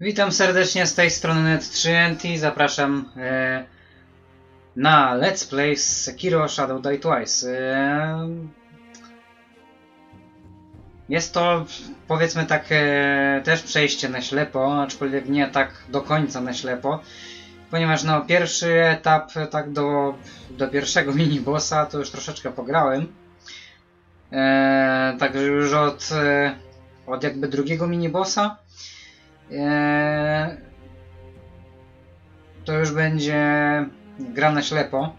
Witam serdecznie z tej strony Net3NT. Zapraszam e, na Let's Play z Sekiro Shadow Die Twice. E, jest to powiedzmy tak e, też przejście na ślepo, aczkolwiek nie tak do końca na ślepo. Ponieważ no pierwszy etap tak do, do pierwszego minibossa to już troszeczkę pograłem. E, także już od, e, od jakby drugiego minibossa Eee, to już będzie gra na ślepo.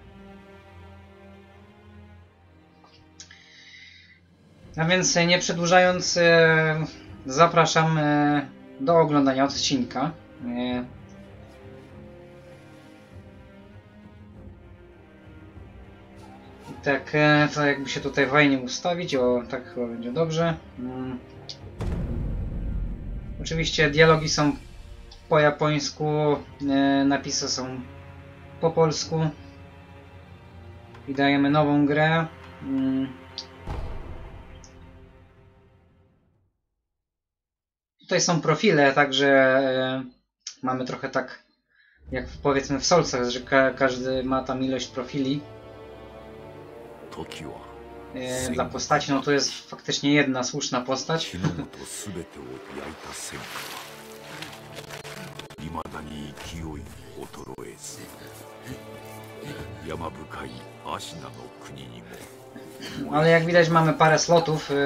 A więc e, nie przedłużając, e, zapraszam e, do oglądania odcinka. E, Tak, e, to jakby się tutaj fajnie ustawić, o tak chyba będzie dobrze. Mm. Oczywiście dialogi są po japońsku, e, napisy są po polsku. I dajemy nową grę. Mm. Tutaj są profile, także e, mamy trochę tak jak powiedzmy w Soulsach, że ka każdy ma tam ilość profili. Yy, dla postaci, no to jest faktycznie jedna słuszna postać. Ale jak widać mamy parę slotów, yy,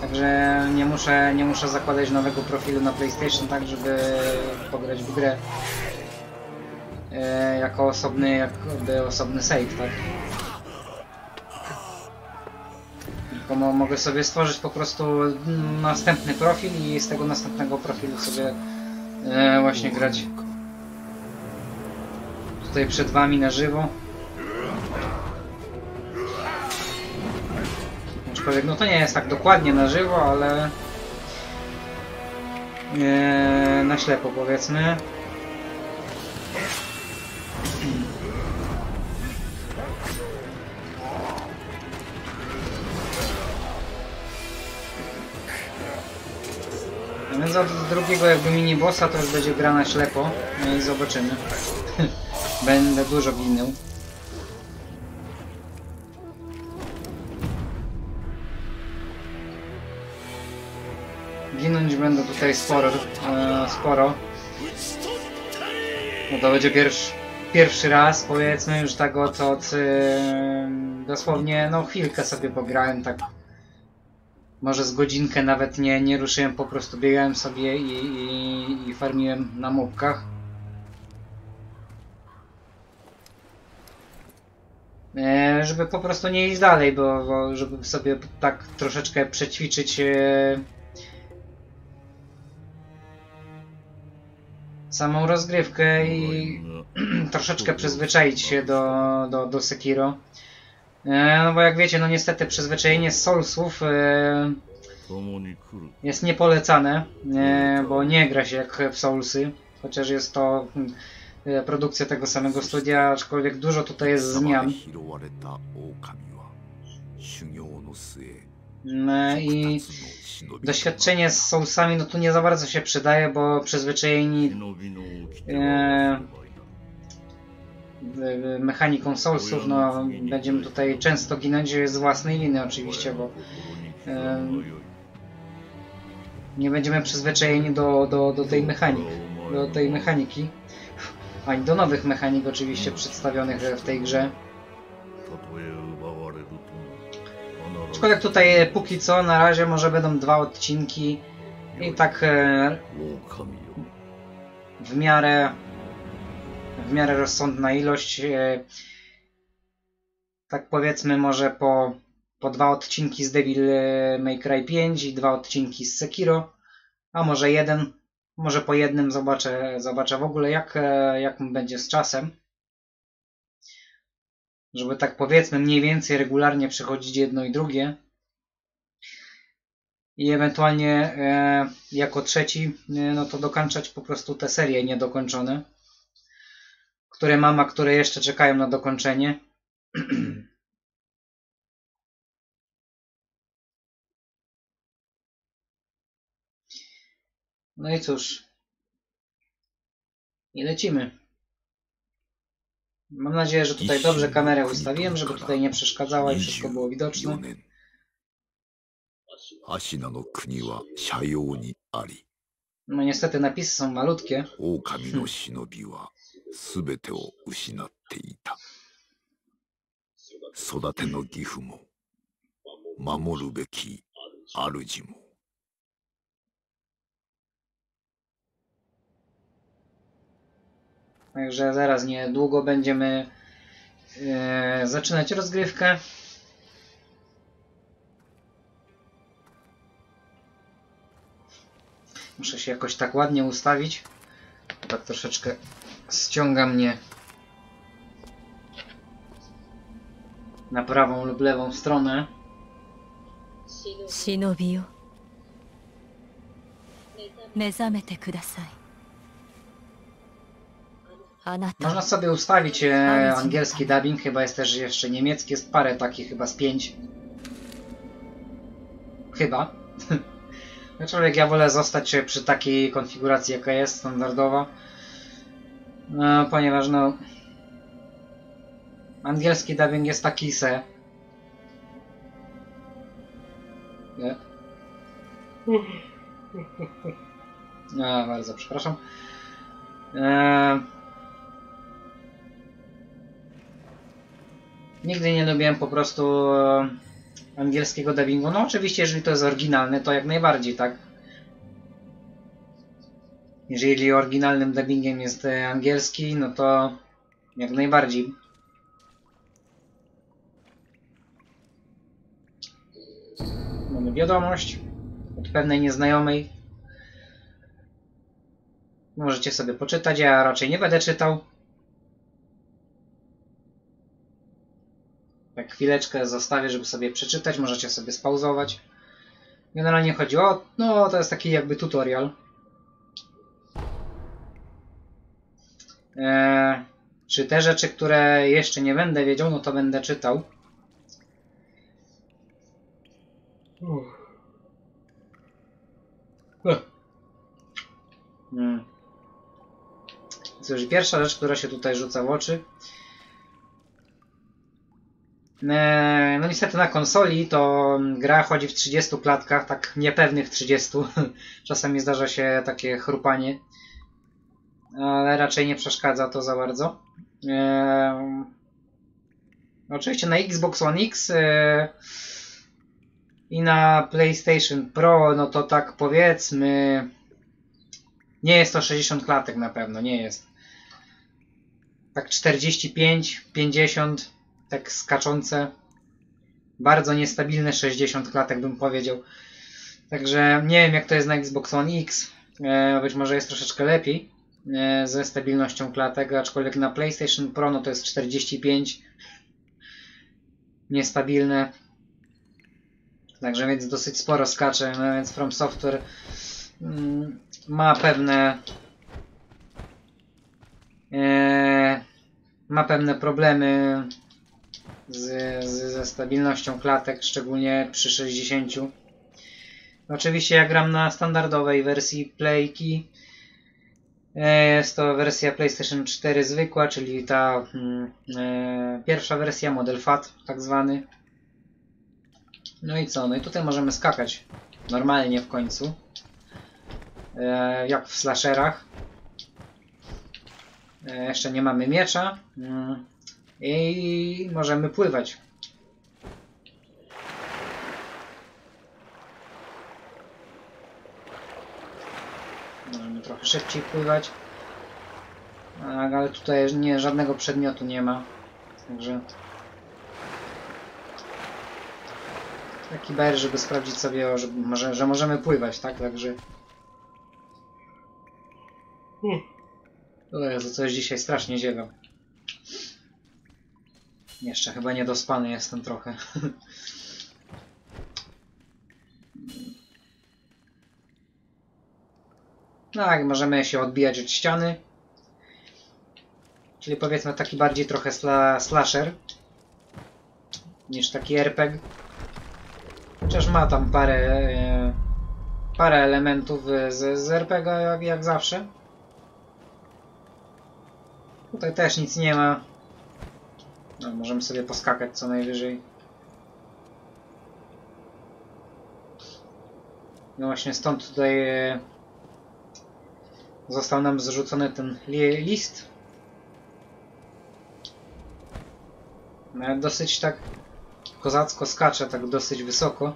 także nie muszę, nie muszę zakładać nowego profilu na PlayStation, tak żeby pograć w grę yy, jako osobny, jakby osobny save, tak? Tylko mo mogę sobie stworzyć po prostu następny profil i z tego następnego profilu sobie e, właśnie grać tutaj przed wami na żywo. Aczkolwiek no to nie jest tak dokładnie na żywo, ale e, na ślepo powiedzmy. A więc od drugiego jakby mini bossa to już będzie gra na ślepo no i zobaczymy. Będę dużo ginął. Ginąć będę tutaj sporo, e, sporo. No to będzie pierwszy, pierwszy raz, powiedzmy, już tak od, od e, dosłownie, no chwilkę sobie pograłem, tak może z godzinkę nawet nie, nie ruszyłem, po prostu biegałem sobie i, i, i farmiłem na mopkach. E, żeby po prostu nie iść dalej, bo, bo żeby sobie tak troszeczkę przećwiczyć e, samą rozgrywkę i troszeczkę przyzwyczaić się do, do, do Sekiro. E, no bo jak wiecie, no niestety przyzwyczajenie solsów e, jest niepolecane, e, bo nie gra się jak w solsy, chociaż jest to hmm, produkcja tego samego studia, aczkolwiek dużo tutaj jest zmian. I doświadczenie z sousami no tu nie za bardzo się przydaje, bo przyzwyczajeni Y, mechaniką Soulsów, no będziemy tutaj często ginąć z własnej liny, oczywiście, bo nie będziemy przyzwyczajeni do, do, do tej mechaniki, do tej mechaniki, ani do nowych mechanik oczywiście przedstawionych w tej grze. Aczkolwiek tutaj e, póki co na razie może będą dwa odcinki i tak e, w miarę w miarę rozsądna ilość. e, Tak powiedzmy może po, po dwa odcinki z Devil May Cry 5 i dwa odcinki z Sekiro, a może jeden, może po jednym zobaczę, zobaczę w ogóle jak, e, jak będzie z czasem. Żeby tak powiedzmy mniej więcej regularnie przechodzić jedno i drugie. I ewentualnie e, jako trzeci, e, no to dokończać po prostu te serie niedokończone, które mam, a które jeszcze czekają na dokończenie. No i cóż. I lecimy. Mam nadzieję, że tutaj dobrze kamerę ustawiłem, żeby tutaj nie przeszkadzała i wszystko było 24 widoczne. 年芦名の国は斜陽にあり No niestety napisy są malutkie. 狼の忍びは 全てを失っていた育ての義父も守るべき主も Także zaraz niedługo będziemy e, zaczynać rozgrywkę. Muszę się jakoś tak ładnie ustawić. Tak troszeczkę ściąga mnie na prawą lub lewą stronę. Shinobio. Mezamete kudasai. Można sobie ustawić e, angielski dubbing, chyba jest też jeszcze niemiecki, jest parę takich, chyba z pięć. Chyba. Aczkolwiek ja wolę zostać przy takiej konfiguracji, jaka jest standardowa. No, ponieważ no... Angielski dubbing jest taki se. Nie. No, bardzo przepraszam. Eee... Nigdy nie lubiłem po prostu e, angielskiego dubbingu. No oczywiście, jeżeli to jest oryginalne, to jak najbardziej, tak? Jeżeli oryginalnym dubbingiem jest e, angielski, no to jak najbardziej. Mamy wiadomość od pewnej nieznajomej. Możecie sobie poczytać, ja raczej nie będę czytał. Tak chwileczkę zostawię, żeby sobie przeczytać, możecie sobie spauzować. Generalnie chodzi o, no to jest taki jakby tutorial. Eee, czy te rzeczy, które jeszcze nie będę wiedział, no to będę czytał. Hmm. Cóż, pierwsza rzecz, która się tutaj rzuca w oczy. E, No niestety na konsoli to gra chodzi w 30 klatkach, tak niepewnych 30. Czasami zdarza się takie chrupanie, ale raczej nie przeszkadza to za bardzo. E, Oczywiście na Xbox One X e, i na PlayStation Pro, no to tak powiedzmy, nie jest to 60 klatek na pewno, nie jest. Tak 45, 50 tak skaczące. Bardzo niestabilne 60 klatek bym powiedział. Także nie wiem jak to jest na Xbox One X. E, być może jest troszeczkę lepiej ze stabilnością klatek, aczkolwiek na PlayStation Pro no to jest 45 niestabilne. Także więc dosyć sporo skacze, no więc From Software mm, ma pewne e, ma pewne problemy z, z, ze stabilnością klatek, szczególnie przy 60. Oczywiście ja gram na standardowej wersji Playki. E, Jest to wersja PlayStation 4 zwykła, czyli ta mm, e, pierwsza wersja, model FAT tak zwany. No i co? No i tutaj możemy skakać normalnie w końcu. E, jak w slasherach. E, jeszcze nie mamy miecza. Mm. I możemy pływać. Możemy trochę szybciej pływać. Tak, ale tutaj nie, żadnego przedmiotu nie ma. Także... Taki ber, żeby sprawdzić sobie, że, może, że możemy pływać, tak? Także... O Jezu, coś dzisiaj strasznie ziewam. Jeszcze chyba niedospany jestem trochę. Tak, możemy się odbijać od ściany. Czyli powiedzmy taki bardziej trochę sla slasher niż taki RPG. Chociaż ma tam parę, e, parę elementów y, z, z RPG jak, jak zawsze. Tutaj też nic nie ma. No, możemy sobie poskakać co najwyżej. No właśnie stąd tutaj e, został nam zrzucony ten li list. No, dosyć tak kozacko skacze, tak dosyć wysoko.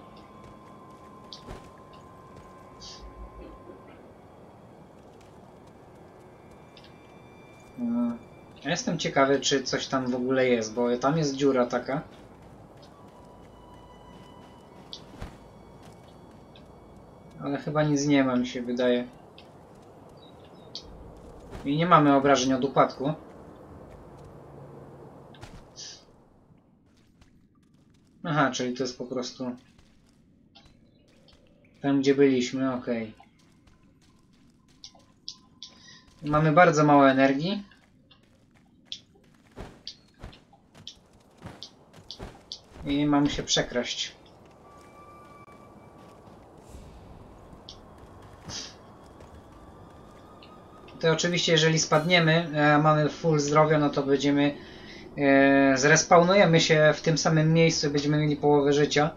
Ja jestem ciekawy, czy coś tam w ogóle jest, bo tam jest dziura taka. Ale chyba nic nie ma, mi się wydaje. I nie mamy obrażeń od upadku. Aha, czyli to jest po prostu tam, gdzie byliśmy, ok. Mamy bardzo mało energii. I mamy się przekraść. To oczywiście, jeżeli spadniemy, a mamy full zdrowia, no to będziemy e, zrespawnujemy się w tym samym miejscu będziemy mieli połowę życia.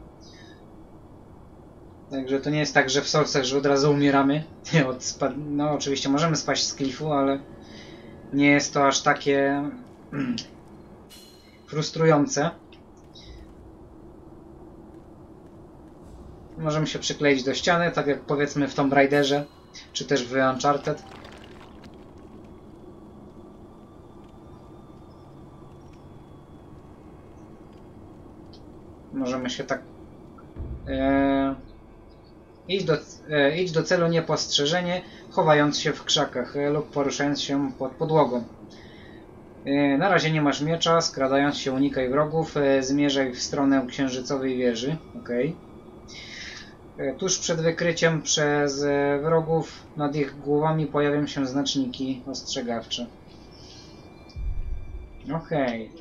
Także to nie jest tak, że w solcach, że od razu umieramy. No oczywiście możemy spaść z klifu, ale nie jest to aż takie frustrujące. Możemy się przykleić do ściany, tak jak powiedzmy w Tomb Raiderze, czy też w Uncharted. Możemy się tak... E, idź, do, e, do celu niepostrzeżenie, chowając się w krzakach e, lub poruszając się pod podłogą. E, na razie nie masz miecza, skradając się unikaj wrogów, e, zmierzaj w stronę księżycowej wieży. Okej. E, Tuż przed wykryciem przez e, wrogów nad ich głowami pojawią się znaczniki ostrzegawcze. Okej.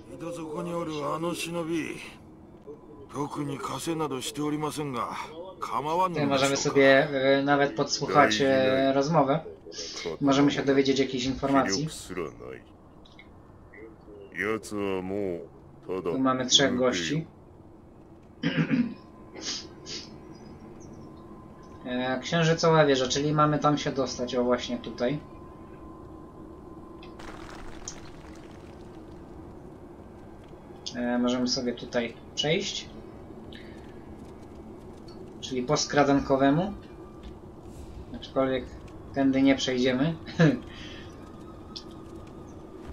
江 Tutaj możemy sobie e, nawet podsłuchać e, rozmowę. Możemy się dowiedzieć jakichś informacji. Tu mamy trzech gości. E, Księżycowa wieża, czyli mamy tam się dostać, o właśnie tutaj. Możemy sobie tutaj przejść. Czyli po skradankowemu. Aczkolwiek tędy nie przejdziemy.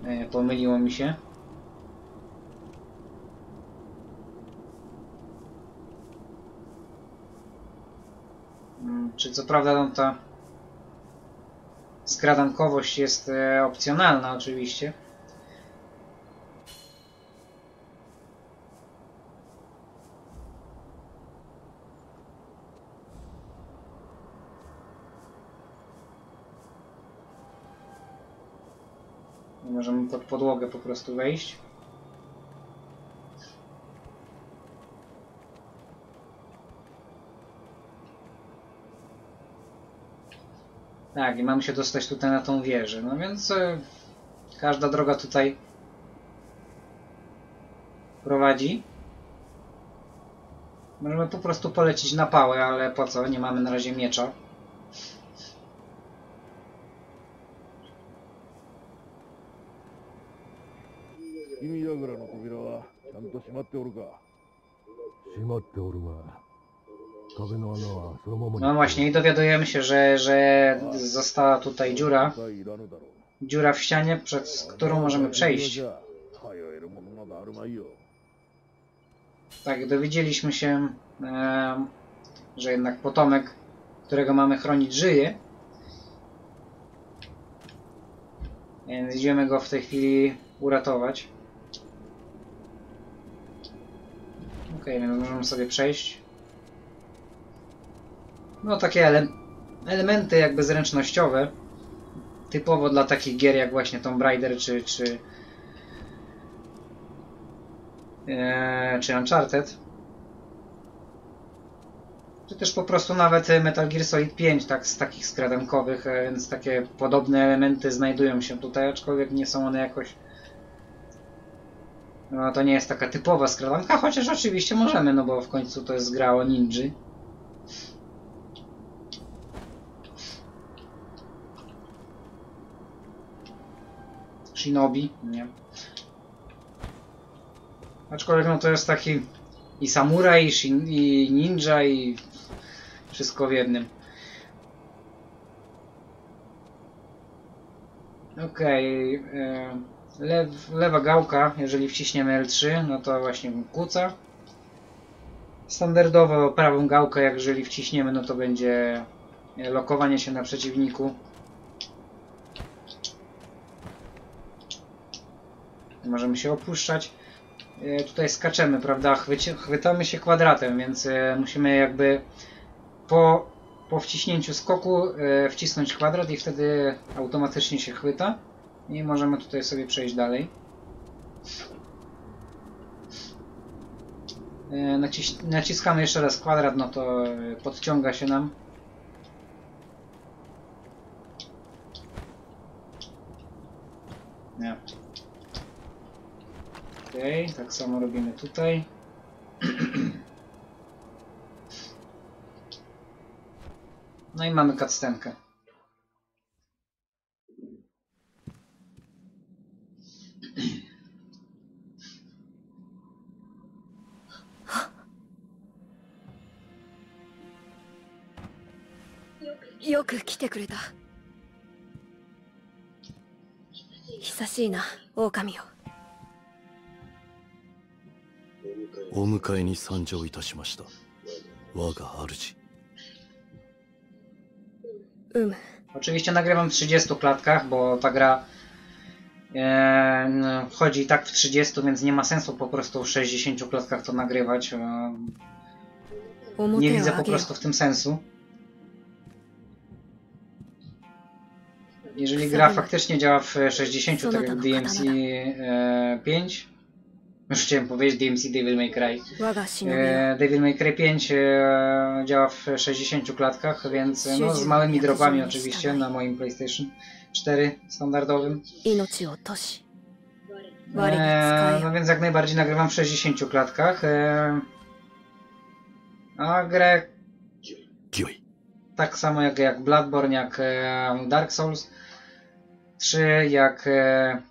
E, Pomyliło mi się. Mm, Czy co prawda no, ta skradankowość jest e, opcjonalna oczywiście. Możemy pod podłogę po prostu wejść. Tak, i mamy się dostać tutaj na tą wieżę. No więc e, każda droga tutaj prowadzi. Możemy po prostu polecić na pałę, ale po co? Nie mamy na razie miecza. まっておるか閉まっておるが壁の穴はそのまま No właśnie, i dowiadujemy się, że, że została tutaj dziura. 他いらぬだろう Dziura w ścianie, przez którą możemy przejść. 通えるものなどあるまいよ Tak, dowiedzieliśmy się, em, że jednak potomek, którego mamy chronić, żyje. Więc idziemy go w tej chwili uratować. Ok, więc możemy sobie przejść. No takie ele elementy jakby zręcznościowe. Typowo dla takich gier jak właśnie Tomb Raider czy, czy, e, czy Uncharted. Czy też po prostu nawet Metal Gear Solid 5, tak, z takich skradankowych, e, więc takie podobne elementy znajdują się tutaj, aczkolwiek nie są one jakoś... No to nie jest taka typowa skradanka, chociaż oczywiście możemy, no bo w końcu to jest gra o ninży. Shinobi, nie. Aczkolwiek no to jest taki i samuraj, i, shin, i ninja, i wszystko w jednym. Okej, e, lew, lewa gałka, jeżeli wciśniemy L3, no to właśnie kłóca. Standardowo prawą gałkę, jak jeżeli wciśniemy, no to będzie lokowanie się na przeciwniku. Możemy się opuszczać. E, Tutaj skaczemy, prawda? Chwyci, chwytamy się kwadratem, więc e, musimy jakby po, po wciśnięciu skoku e, wcisnąć kwadrat i wtedy automatycznie się chwyta. I możemy tutaj sobie przejść dalej. E, Naciś, naciskamy jeszcze raz kwadrat, no to e, podciąga się nam. Nie. Okej, tak samo robimy tutaj. No i mamy cutscenkę. よく来てくれた久しいな狼よお迎えに参上いたしました我が主うむ Oczywiście nagrywam w 30 klatkach, bo ta gra e, no, wchodzi i tak w 30, więc nie ma sensu po prostu w 60 klatkach to nagrywać. E, nie 表を widzę 上 po げよ prostu w tym sensu. Jeżeli gra faktycznie działa w 60, tak jak DMC 5, e, już chciałem powiedzieć DMC Devil May Cry. E, Devil May Cry 5 e, działa w 60 klatkach, więc e, no, z małymi dropami oczywiście na moim PlayStation 4 standardowym. E, no więc jak najbardziej nagrywam w 60 klatkach. E, a grę tak samo jak, jak Bloodborne, jak Dark Souls. 3, jak e,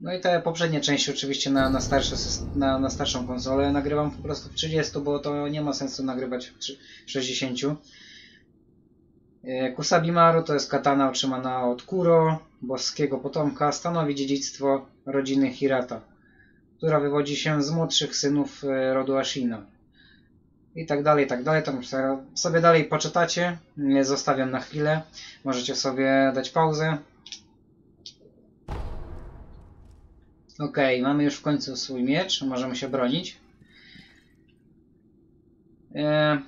no i te poprzednie części oczywiście na, na, starsze, na, na starszą konsolę nagrywam po prostu w 30, bo to nie ma sensu nagrywać w trzy- w 60. E, Kusabi Maru to jest katana otrzymana od Kuro, boskiego potomka, stanowi dziedzictwo rodziny Hirata, która wywodzi się z młodszych synów e, rodu Ashina i tak dalej, i tak dalej. Se- sobie dalej poczytacie. Zostawiam na chwilę. Możecie sobie dać pauzę. Ok, mamy już w końcu swój miecz. Możemy się bronić. E,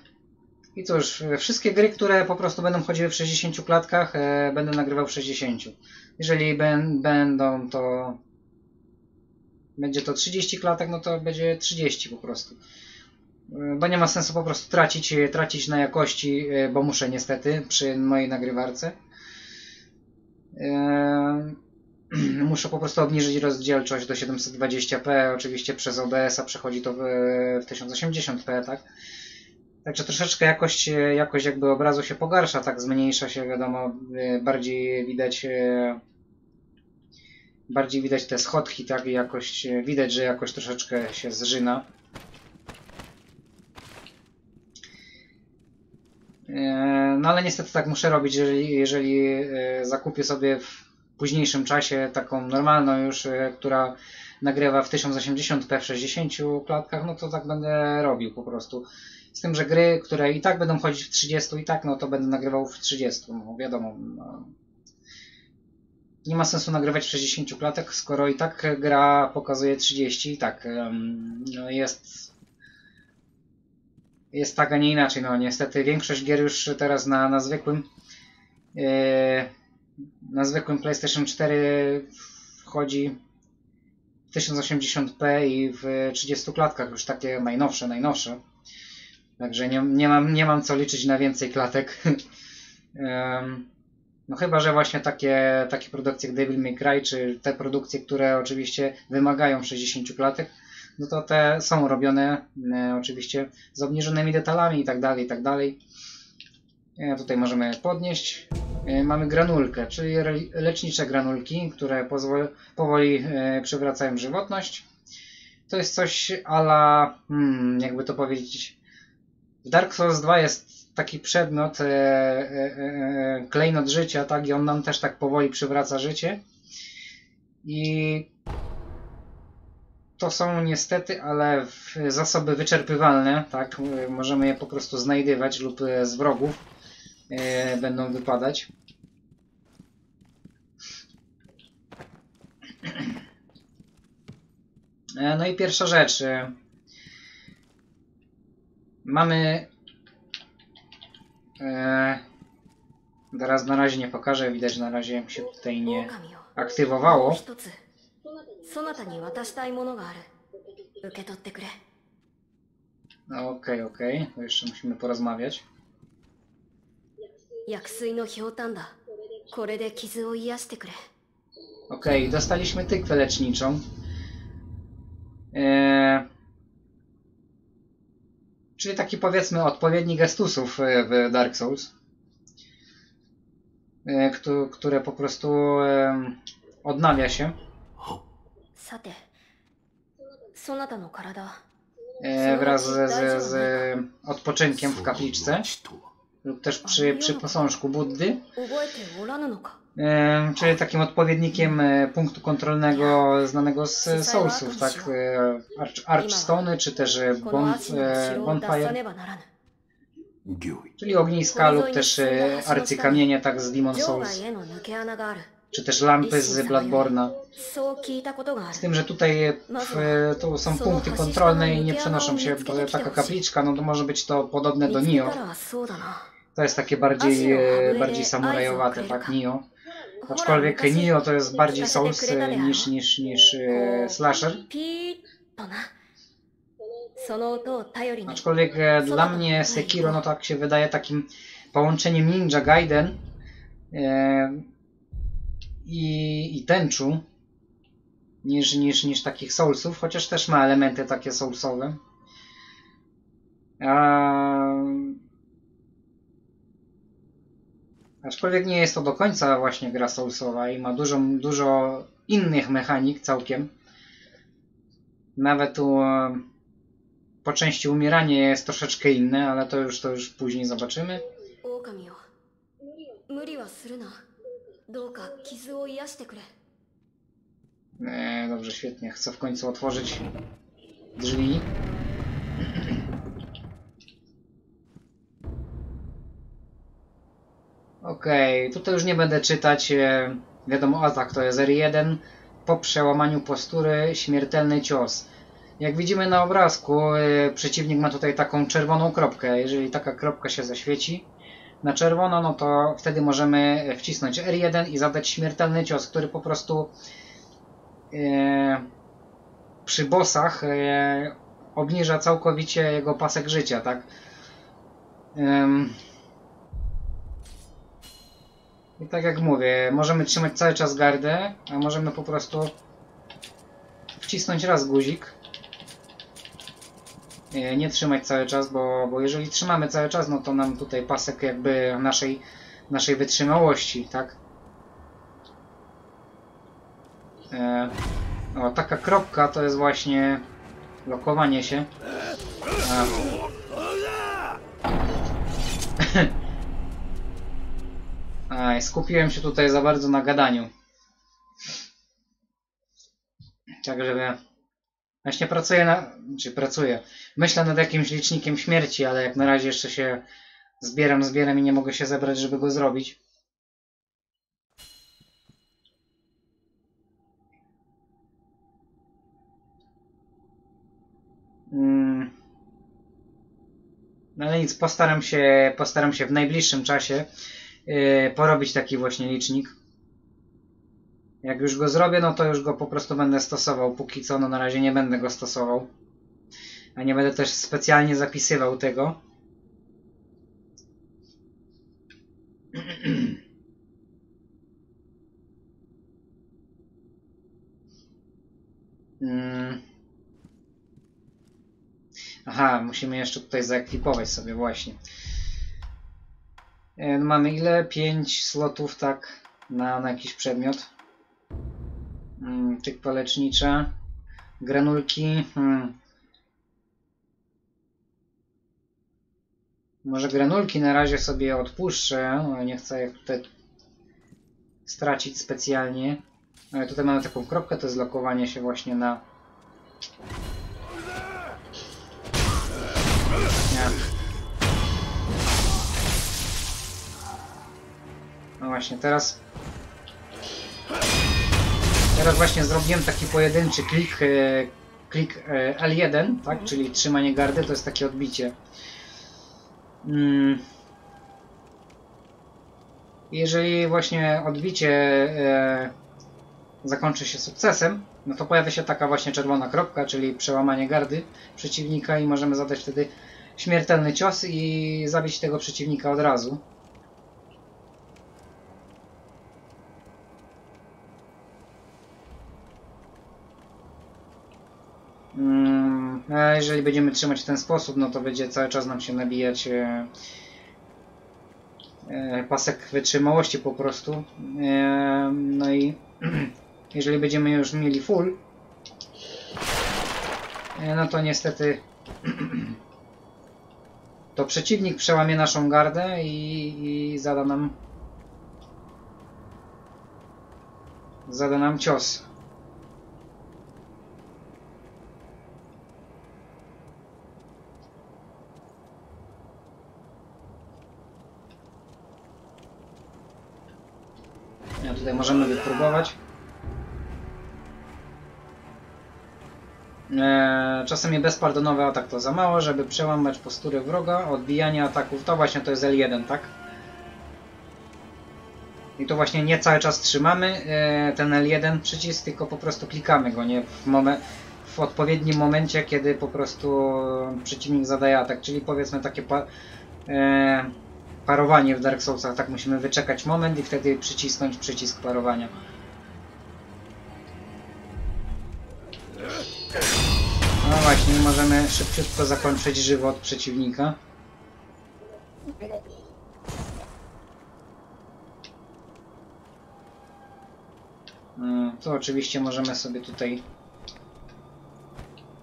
I cóż, wszystkie gry, które po prostu będą chodziły w 60 klatkach, e, będę nagrywał w 60. Jeżeli ben, będą to. Będzie to 30 klatek, no to będzie 30 po prostu bo nie ma sensu po prostu tracić, tracić na jakości, e, bo muszę niestety przy mojej nagrywarce. Muszę po prostu obniżyć rozdzielczość do 720p. Oczywiście przez OBS-a przechodzi to w, w 1080p, tak? Także troszeczkę jakość, jakość jakby obrazu się pogarsza, tak zmniejsza się, wiadomo, e, bardziej widać e, bardziej widać te schodki, tak? I jakość, e, widać, że jakoś troszeczkę się zżyna. No ale niestety tak muszę robić, jeżeli, jeżeli e, zakupię sobie w późniejszym czasie taką normalną już, e, która nagrywa w 1080p w 60 klatkach, no to tak będę robił po prostu. Z tym, że gry, które i tak będą chodzić w 30 i tak, no to będę nagrywał w 30, no wiadomo. No. Nie ma sensu nagrywać w 60 klatek, skoro i tak gra pokazuje 30 i tak no jest jest tak, a nie inaczej. No niestety większość gier już teraz na, na zwykłym e, na zwykłym PlayStation 4 wchodzi w 1080p i w 30 klatkach, już takie najnowsze, najnowsze. Także nie, nie, mam, nie mam co liczyć na więcej klatek. No chyba, że właśnie takie, takie produkcje jak Devil May Cry, czy te produkcje, które oczywiście wymagają 60 klatek, no to te są robione e, oczywiście z obniżonymi detalami i tak dalej, i tak dalej. E, tutaj możemy podnieść. E, mamy granulkę, czyli lecznicze granulki, które powoli przywracają żywotność. To jest coś ala, hmm, jakby to powiedzieć, w Dark Souls 2 jest taki przedmiot, e, e, e, klejnot życia, tak, i on nam też tak powoli przywraca życie. I to są niestety, ale zasoby wyczerpywalne, tak? Y, możemy je po prostu znajdywać lub y, z wrogów y, będą wypadać. E, no i pierwsza rzecz. Mamy... E, teraz na razie nie pokażę, widać na razie się tutaj nie aktywowało. 一つそなたに渡したいものがある受け取ってくれ No, Okej, okej, to jeszcze musimy porozmawiać. 薬水のひょうたんだこれで傷を癒してくれ Okej, dostaliśmy tykwę leczniczą. E, czyli taki powiedzmy odpowiedni gestusów e, w Dark Souls. E, któ- które po prostu e, odnawia się さてそなたの体 e, wraz z, z, z odpoczynkiem w その kapliczce 命とは lub też przy, przy posążku Buddy. 覚えておらぬのか E, czyli takim odpowiednikiem e, punktu kontrolnego znanego z Soulsów, tak? E, Arch, Archstone, czy też e, この bon, 足の e, 城を出さ Bonfire, ねばならぬ 御意 czyli ogniska lub też e, arcykamienie, tak z Demon 城 Souls, czy też lampy z Bladborna. Z tym, że tutaj to są punkty kontrolne i nie przenoszą się, taka kapliczka, no to może być to podobne do Nio. To jest takie bardziej, e, bardziej samurajowate, tak, Nio. Aczkolwiek Nio to jest bardziej Souls e, niż, niż, niż e, slasher. Aczkolwiek dla mnie Sekiro, no tak się wydaje, takim połączeniem Ninja Gaiden. E, i, i Tenchu niż, niż, niż takich Soulsów, chociaż też ma elementy takie Soulsowe. A, aczkolwiek nie jest to do końca właśnie gra Soulsowa i ma dużo, dużo innych mechanik całkiem. Nawet tu e, po części umieranie jest troszeczkę inne, ale to już, to już później zobaczymy. 狼よ無理はするな Doka, dobrze, świetnie. Chcę w końcu otworzyć drzwi. Okej, okay, tutaj już nie będę czytać. E, wiadomo, atak to jest R1. Po przełamaniu postury śmiertelny cios. Jak widzimy na obrazku, e, przeciwnik ma tutaj taką czerwoną kropkę. Jeżeli taka kropka się zaświeci, na czerwono, no to wtedy możemy wcisnąć R1 i zadać śmiertelny cios, który po prostu e, przy bossach e, obniża całkowicie jego pasek życia, tak? Em, I tak jak mówię, możemy trzymać cały czas gardę, a możemy po prostu wcisnąć raz guzik. E, Nie trzymać cały czas, bo, bo jeżeli trzymamy cały czas, no to nam tutaj pasek jakby naszej, naszej wytrzymałości, tak? E, o, taka kropka to jest właśnie lokowanie się. Aj, skupiłem się tutaj za bardzo na gadaniu. Tak, żeby... Właśnie pracuję na... czy pracuję. Myślę nad jakimś licznikiem śmierci, ale jak na razie jeszcze się zbieram, zbieram i nie mogę się zebrać, żeby go zrobić. Mm. No ale nic, postaram się, postaram się w najbliższym czasie yy, porobić taki właśnie licznik. Jak już go zrobię, no to już go po prostu będę stosował. Póki co, no na razie nie będę go stosował. A nie będę też specjalnie zapisywał tego. Mm. Aha, musimy jeszcze tutaj zaekwipować sobie właśnie. E, no Mamy ile? 5 slotów, tak, na, na jakiś przedmiot. Mm, Tykwa lecznicza. Granulki. Hmm. Może granulki na razie sobie odpuszczę, nie chcę ich tutaj stracić specjalnie. Ale tutaj mamy taką kropkę, to jest lokowanie się właśnie na... Nie. No właśnie, teraz... Teraz właśnie zrobiłem taki pojedynczy klik, e, klik e, L1, tak? Czyli trzymanie gardy, to jest takie odbicie. Mm. Jeżeli właśnie odbicie e, zakończy się sukcesem, no to pojawia się taka właśnie czerwona kropka, czyli przełamanie gardy przeciwnika i możemy zadać wtedy śmiertelny cios i zabić tego przeciwnika od razu. Jeżeli będziemy trzymać w ten sposób, no to będzie cały czas nam się nabijać e, e, pasek wytrzymałości po prostu. E, No i jeżeli będziemy już mieli full, no to niestety to przeciwnik przełamie naszą gardę i, i zada nam zada nam cios. Tutaj możemy wypróbować. Eee, czasami bezpardonowy atak to za mało, żeby przełamać postury wroga, odbijanie ataków, to właśnie to jest L1, tak? I tu właśnie nie cały czas trzymamy eee, ten L1 przycisk, tylko po prostu klikamy go, nie? W, momen- w odpowiednim momencie, kiedy po prostu przeciwnik zadaje atak, czyli powiedzmy takie eee, parowanie w Dark Soulsach, tak musimy wyczekać moment i wtedy przycisnąć przycisk parowania. No właśnie, możemy szybciutko zakończyć żywot przeciwnika. Mm, To oczywiście możemy sobie tutaj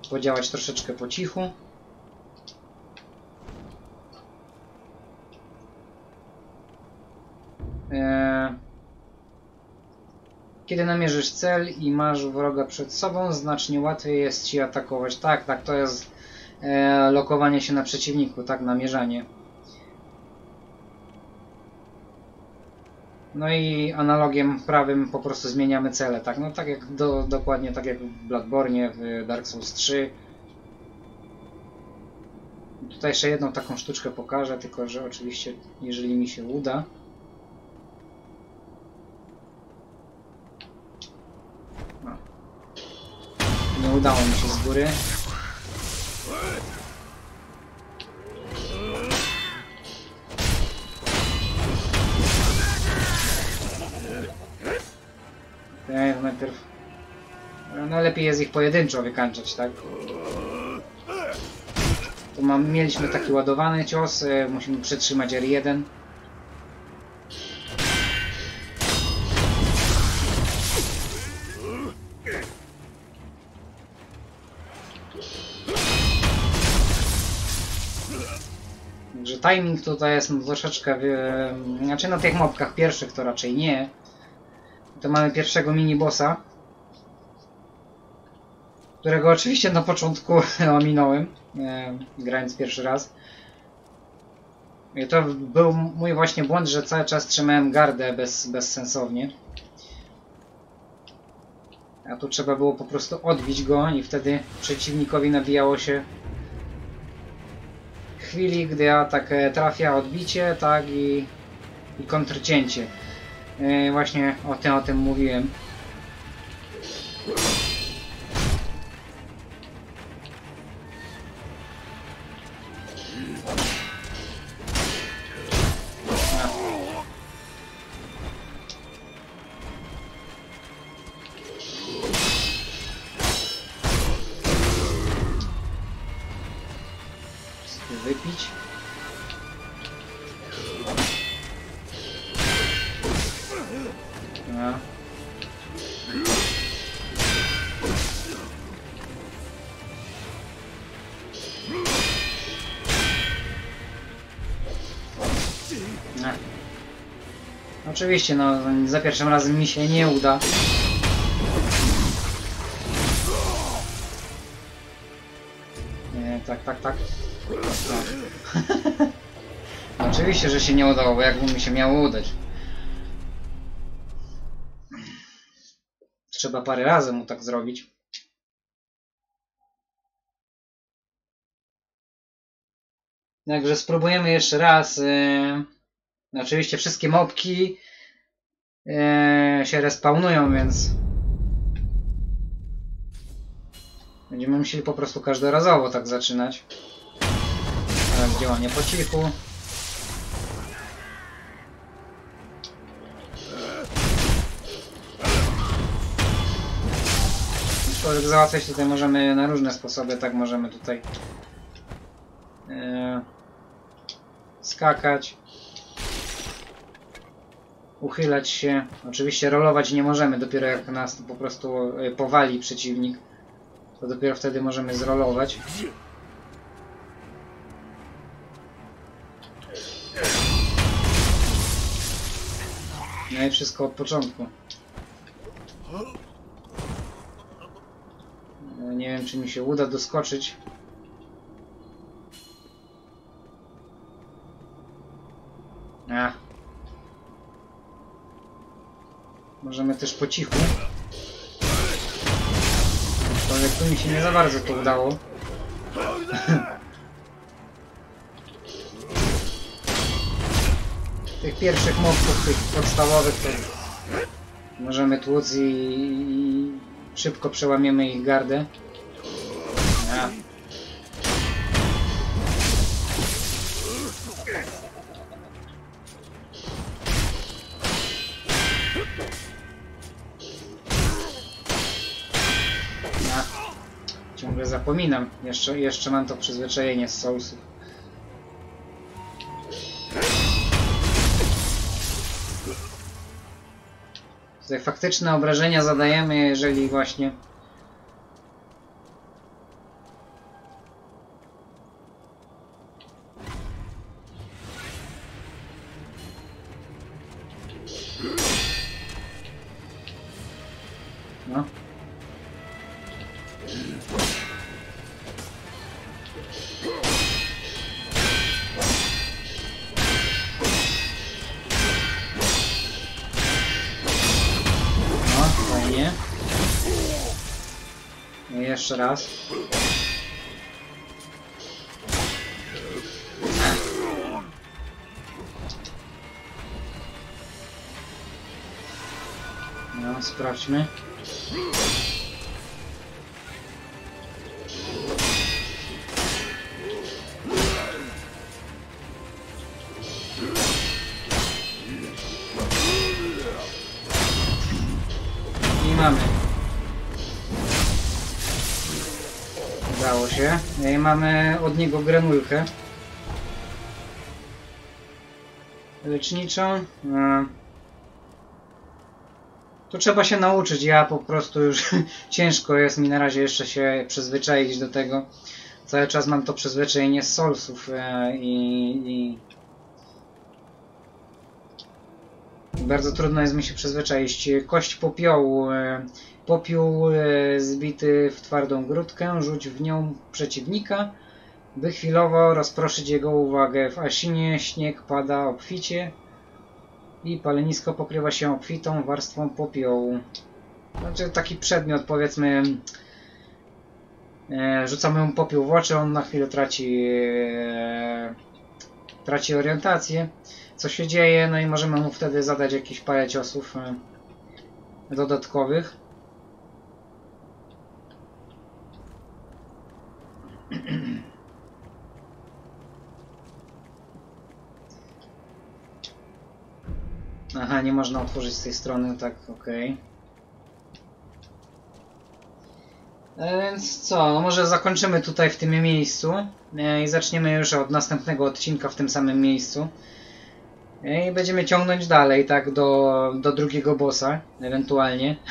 podziałać troszeczkę po cichu. Kiedy namierzysz cel i masz wroga przed sobą, znacznie łatwiej jest ci atakować. Tak, tak, to jest e, lokowanie się na przeciwniku, tak, namierzanie. No i analogiem prawym po prostu zmieniamy cele, tak, no tak jak do, dokładnie tak jak w Bloodborne, w Dark Souls 3. Tutaj jeszcze jedną taką sztuczkę pokażę, tylko że oczywiście jeżeli mi się uda. Nie udało mi się z góry. Okay, najpierw... No lepiej jest ich pojedynczo wykańczać, tak? Tu mieliśmy taki ładowany cios, e, musimy przytrzymać R1. Także timing tutaj jest no, troszeczkę, wy- znaczy na tych mobkach pierwszych to raczej nie. To mamy pierwszego mini bossa, którego oczywiście na początku ominąłem, e, grając pierwszy raz. I to był mój właśnie błąd, że cały czas trzymałem gardę bez, bezsensownie. A tu trzeba było po prostu odbić go i wtedy przeciwnikowi nabijało się chwili, gdy atak e, trafia odbicie, tak i, i kontrcięcie. E, właśnie o tym, o tym mówiłem. Oczywiście, no za pierwszym razem mi się nie uda. Nie, tak, tak, tak. tak. No, oczywiście, że się nie udało, bo jakby mi się miało udać. Trzeba parę razy mu tak zrobić. Także spróbujemy jeszcze raz. Yy, oczywiście wszystkie mopki yy, się respawnują, więc będziemy musieli po prostu każdorazowo tak zaczynać. Teraz działanie po cichu. Aczkolwiek załatwiać tutaj możemy na różne sposoby, tak możemy tutaj e, skakać, uchylać się. Oczywiście rolować nie możemy, dopiero jak nas po prostu e, powali przeciwnik, to dopiero wtedy możemy zrolować. No i wszystko od początku. E, Nie wiem, czy mi się uda doskoczyć. A. Możemy też po cichu. Aczkolwiek tu mi się nie za bardzo to udało. tych pierwszych mobków, tych podstawowych, to możemy tłuc i, i szybko przełamiemy ich gardę. Ciągle zapominam. Jeszcze, jeszcze mam to przyzwyczajenie z Soulsów. Tutaj faktyczne obrażenia zadajemy, jeżeli właśnie No, sprawdźmy. I mamy. Udało się. No I mamy od niego granulkę. Leczniczą. Tu trzeba się nauczyć. Ja po prostu już ciężko jest mi na razie jeszcze się przyzwyczaić do tego. Cały czas mam to przyzwyczajenie z solsów e, i, i Bardzo trudno jest mi się przyzwyczaić. Kość popiołu. e, Popiół e, zbity w twardą grudkę. Rzuć w nią przeciwnika, by chwilowo rozproszyć jego uwagę. W Asinie śnieg pada obficie i palenisko pokrywa się obfitą warstwą popiołu. Znaczy taki przedmiot, powiedzmy, e, rzucamy mu popiół w oczy, on na chwilę traci, e, traci orientację co się dzieje, no i możemy mu wtedy zadać jakieś parę ciosów e, dodatkowych. Aha, nie można otworzyć z tej strony, tak, okej. E, Więc co, no może zakończymy tutaj w tym miejscu e, i zaczniemy już od następnego odcinka w tym samym miejscu. E, I będziemy ciągnąć dalej, tak, do, do drugiego bossa, ewentualnie.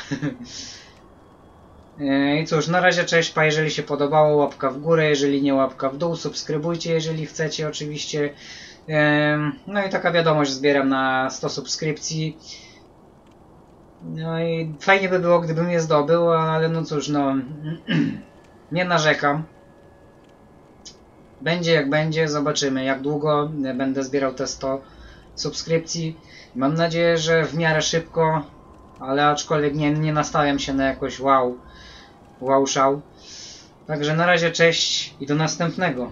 I cóż, na razie cześć, pa, jeżeli się podobało, łapka w górę, jeżeli nie łapka w dół, subskrybujcie, jeżeli chcecie oczywiście. No i taka wiadomość zbieram na 100 subskrypcji. No i fajnie by było, gdybym je zdobył, ale no cóż, no nie narzekam. Będzie jak będzie, zobaczymy jak długo będę zbierał te 100 subskrypcji. Mam nadzieję, że w miarę szybko, ale aczkolwiek nie, nie nastawiam się na jakoś wow, wow szał. Także na razie cześć i do następnego.